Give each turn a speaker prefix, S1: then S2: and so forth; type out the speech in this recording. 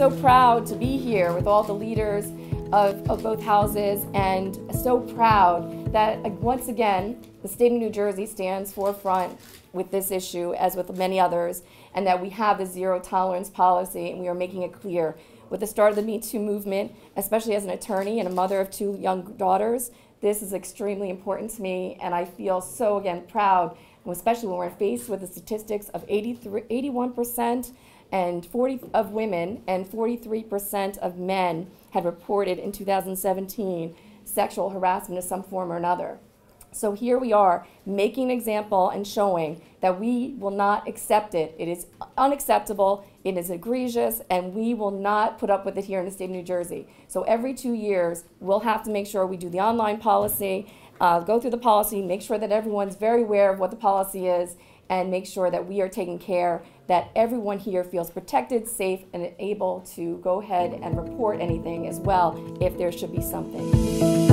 S1: so proud to be here with all the leaders of, of both houses and so proud that uh, once again the state of New Jersey stands forefront with this issue as with many others and that we have the zero tolerance policy and we are making it clear. With the start of the Me Too movement, especially as an attorney and a mother of two young daughters, this is extremely important to me and I feel so again proud, especially when we're faced with the statistics of 83, 81% and 40 of women and 43% of men had reported in 2017 sexual harassment of some form or another. So here we are making an example and showing that we will not accept it. It is unacceptable, it is egregious, and we will not put up with it here in the state of New Jersey. So every two years, we'll have to make sure we do the online policy, uh, go through the policy, make sure that everyone's very aware of what the policy is, and make sure that we are taking care that everyone here feels protected, safe, and able to go ahead and report anything as well if there should be something.